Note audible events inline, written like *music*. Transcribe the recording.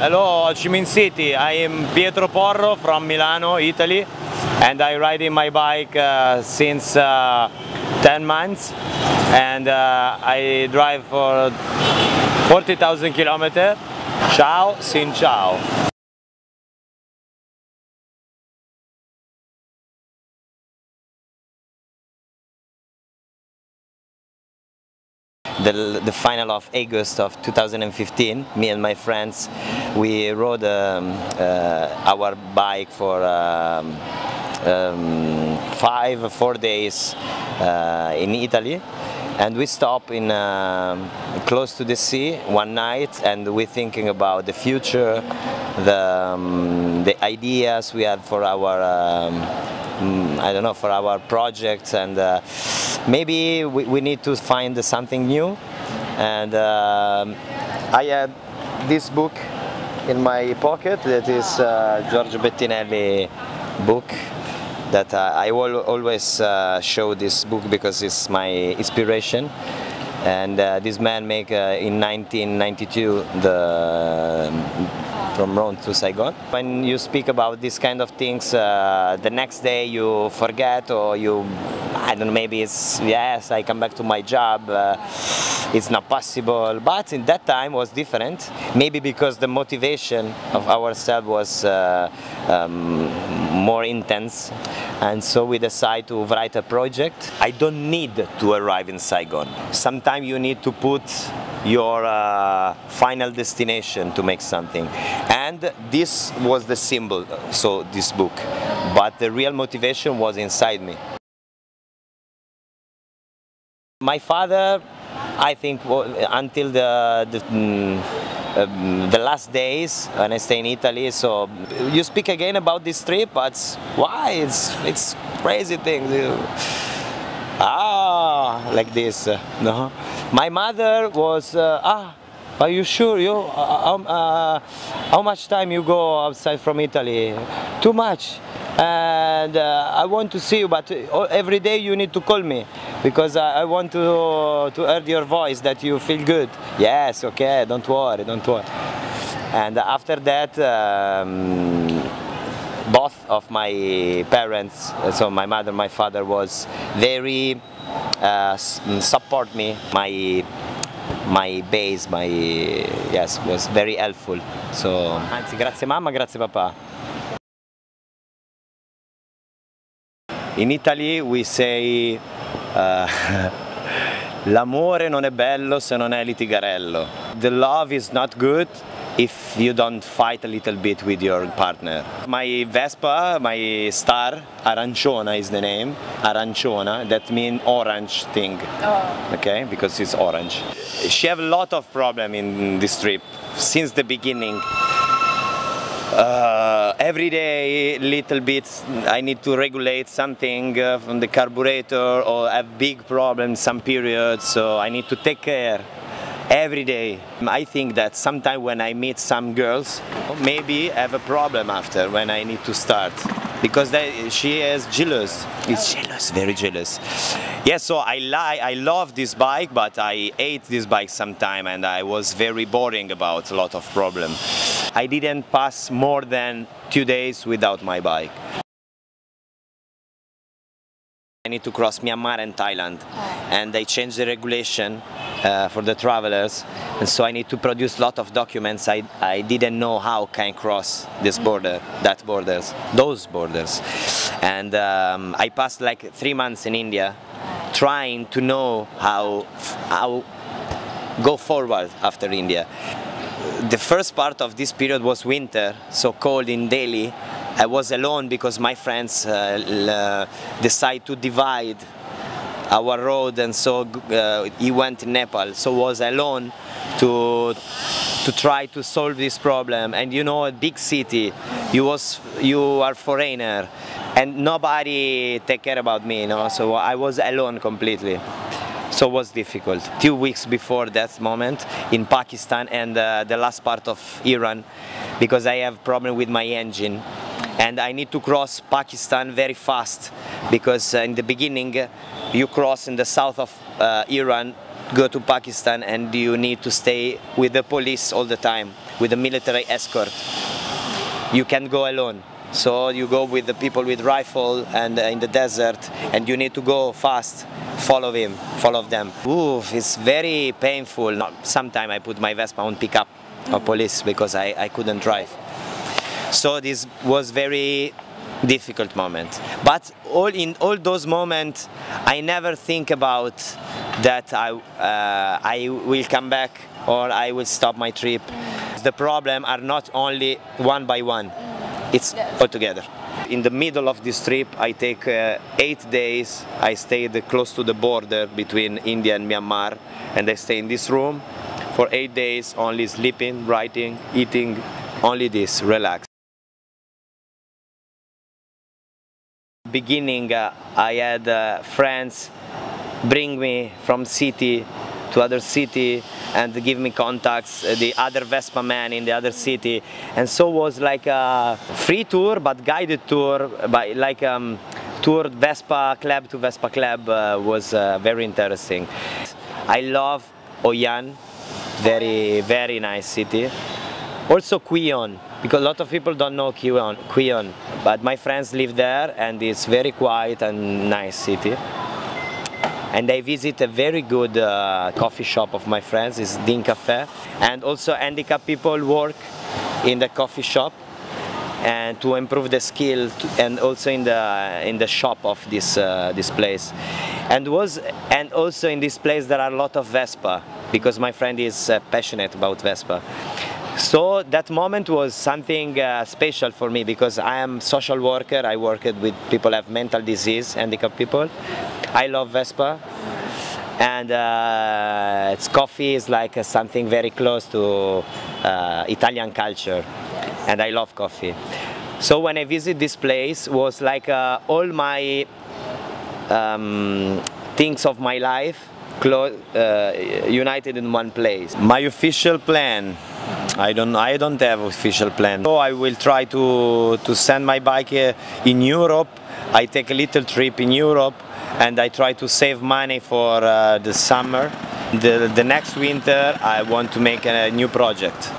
Hello, Ho City. I am Pietro Porro from Milano, Italy, and I ride in my bike uh, since uh, 10 months, and uh, I drive for 40,000 kilometers. Ciao, sin ciao. The, the final of August of 2015, me and my friends, we rode um, uh, our bike for um, um, five, four days uh, in Italy. And we stop in uh, close to the sea one night and we're thinking about the future, the, um, the ideas we had for our um, I don't know, for our projects and uh, maybe we, we, need to find something new. And uh, I had this book in my pocket that is uh, Giorgio Bettinelli book that uh, I will always uh, show this book because it's my inspiration. And uh, this man make in 1992 the from Rome to Saigon. When you speak about these kind of things, uh, the next day you forget or you, I don't know, maybe it's, yes, I come back to my job, uh, it's not possible. But in that time was different. Maybe because the motivation of ourselves was uh, um, more intense. And so we decide to write a project. I don't need to arrive in Saigon. Sometimes you need to put your uh, final destination to make something. And this was the symbol, so this book. But the real motivation was inside me. My father, I think, until the, the mm, um, the last days when I stay in Italy. So you speak again about this trip, but why? It's it's crazy thing. Ah, like this. Uh, no, my mother was uh, ah. Are you sure? You uh, um, uh, how much time you go outside from Italy? Too much and uh, I want to see you but uh, every day you need to call me because I, I want to to hear your voice that you feel good. Yes okay don't worry don't worry. And after that um, both of my parents so my mother my father was very uh, support me my my base my yes was very helpful. So anzi grazie mamma grazie papà In Italy we say uh, *laughs* l'amore non è bello se non è litigarello. The love is not good if you don't fight a little bit with your partner. My Vespa, my star, Aranciona is the name, Aranciona, that means orange thing, oh. okay, because it's orange. She have a lot of problem in this trip since the beginning. Uh, every day little bits I need to regulate something uh, from the carburetor or have big problems some periods so I need to take care every day. I think that sometimes when I meet some girls maybe have a problem after when I need to start because they, she is jealous. It's jealous, very jealous. Yeah, so I lie, I love this bike, but I hate this bike sometime, and I was very boring about a lot of problem. I didn't pass more than two days without my bike. I need to cross Myanmar and Thailand. And they changed the regulation uh, for the travelers. And so I need to produce a lot of documents. I, I didn't know how can cross this border, that borders, those borders. And um, I passed like three months in India trying to know how, how go forward after India. The first part of this period was winter, so cold in Delhi. I was alone because my friends uh, decided to divide our road and so uh, he went to Nepal. So was alone to to try to solve this problem. And you know a big city you was you are foreigner and nobody take care about me you know? So I was alone completely so it was difficult. Two weeks before that moment in Pakistan and uh, the last part of Iran because I have problem with my engine and I need to cross Pakistan very fast because uh, in the beginning you cross in the south of uh, Iran go to Pakistan and you need to stay with the police all the time with a military escort. You can't go alone. So you go with the people with rifle and uh, in the desert and you need to go fast, follow him, follow them. Oof, it's very painful. Sometimes I put my Vespa on pickup of police because I, I couldn't drive. So this was very difficult moment. But all in all those moments, I never think about that I, uh, I will come back or I will stop my trip. The problem are not only one by one, it's all together. In the middle of this trip, I take uh, eight days. I stayed close to the border between India and Myanmar, and I stay in this room for eight days, only sleeping, writing, eating, only this, relax. Beginning, uh, I had uh, friends bring me from city to other city and give me contacts, uh, the other Vespa man in the other city. And so was like a free tour, but guided tour, by like um, tour Vespa club to Vespa club uh, was uh, very interesting. I love Hoi An, very, very nice city. Also Quy Nhon, because a lot of people don't know Quy Nhon, Queon, but my friends live there and it's very quiet and nice city and I visit a very good uh, coffee shop of my friends, it's Din Cafe, and also handicapped people work in the coffee shop. And to improve the skill to, and also in the in the shop of this uh, this place. And was and also in this place there are a lot of Vespa because my friend is uh, passionate about Vespa so that moment was something uh, special for me because I am social worker I worked with people have mental disease handicapped people I love Vespa and uh, its coffee is like something very close to uh, Italian culture and I love coffee. So when I visit this place was like uh, all my um, things of my life uh, united in one place. My official plan I don't I don't have official plan. So I will try to to send my bike uh, in Europe. I take a little trip in Europe and I try to save money for uh, the summer. The, the next winter I want to make a new project.